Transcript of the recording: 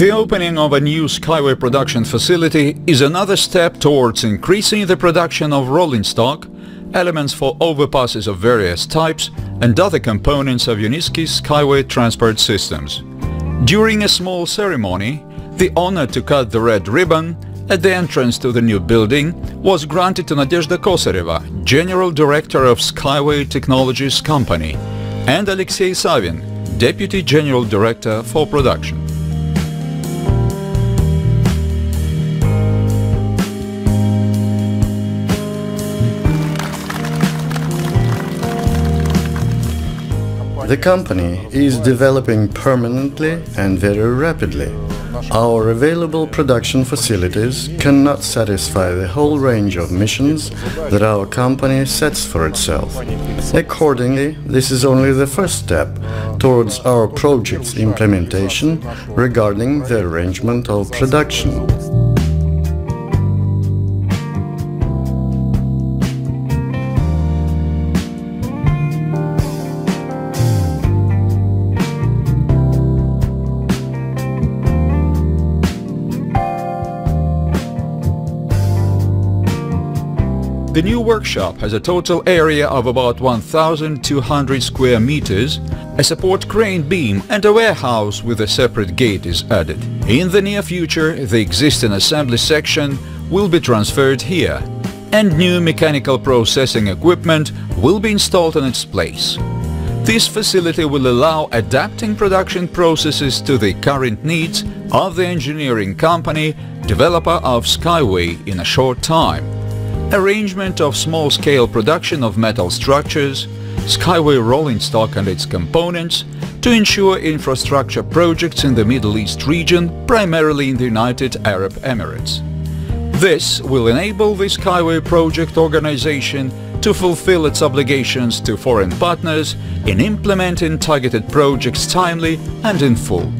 The opening of a new Skyway production facility is another step towards increasing the production of rolling stock, elements for overpasses of various types and other components of Unitsky's Skyway transport systems. During a small ceremony, the honor to cut the red ribbon at the entrance to the new building was granted to Nadezhda Kosareva, General Director of Skyway Technologies Company, and Alexey Savin, Deputy General Director for Production. The company is developing permanently and very rapidly. Our available production facilities cannot satisfy the whole range of missions that our company sets for itself. Accordingly, this is only the first step towards our project's implementation regarding the arrangement of production. The new workshop has a total area of about 1,200 square meters, a support crane beam and a warehouse with a separate gate is added. In the near future, the existing assembly section will be transferred here, and new mechanical processing equipment will be installed in its place. This facility will allow adapting production processes to the current needs of the engineering company, developer of Skyway in a short time arrangement of small-scale production of metal structures, Skyway rolling stock and its components, to ensure infrastructure projects in the Middle East region, primarily in the United Arab Emirates. This will enable the Skyway project organization to fulfill its obligations to foreign partners in implementing targeted projects timely and in full.